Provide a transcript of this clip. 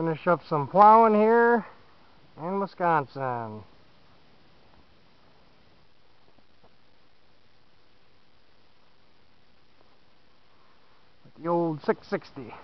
Finish up some plowing here in Wisconsin. With the old 660.